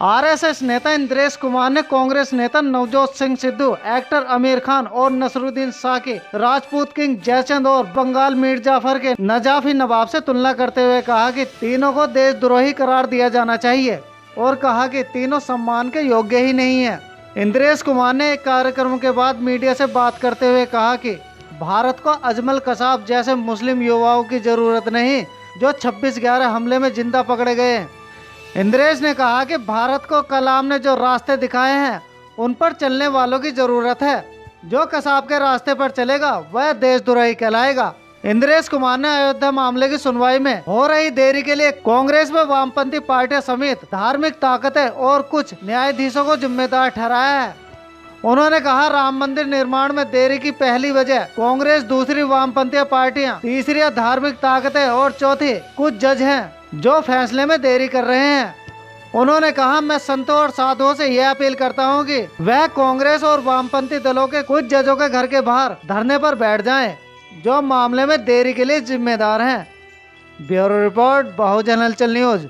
RSS नेता इंद्रेश कुमार ने कांग्रेस नेता नवजोत सिंह सिद्धू, एक्टर आमिर खान और नसरुद्दीन साकी, राजपूत किंग जयचंद और बंगाल मीर जाफ़र के नजाफी नवाब से तुलना करते हुए कहा कि तीनों को देशद्रोही करार दिया जाना चाहिए और कहा कि तीनों सम्मान के योग्य ही नहीं है। इंद्रेश कुमार ने एक कार्यक्रम के बाद मीडिया से बात करते हुए कहा कि भारत को अजमल कसाब जैसे मुस्लिम युवाओं की ज़रूरत नहीं, जो 26 ग्यारह हमले में ज़िंदा पकड़े गए इंद्रेश ने कहा कि भारत को कलाम ने जो रास्ते दिखाए हैं, उन पर चलने वालों की ज़रूरत है। जो कसाब के रास्ते पर चलेगा, वह देश देशद्रोही कहलाएगा। इंद्रेश कुमार ने अयोध्या मामले की सुनवाई में हो रही देरी के लिए कांग्रेस में वामपंथी पार्टियों समेत धार्मिक ताकतें और कुछ न्यायाधीशों को जिम्मेदार ठहराया है। उन्होंने कहा, राम मंदिर निर्माण में देरी की पहली वजह कांग्रेस, दूसरी वामपंथी पार्टियाँ, तीसरी धार्मिक ताकतें और चौथी कुछ जज हैं। जो फैसले में देरी कर रहे हैं। उन्होंने कहा मैं संतों और साधुओं से यह अपील करता हूँ कि वह कांग्रेस और वामपंथी दलों के कुछ जजों के घर के बाहर धरने पर बैठ जाएँ, जो मामले में देरी के लिए जिम्मेदार हैं। ब्यूरो रिपोर्ट बहुजन हलचल न्यूज़।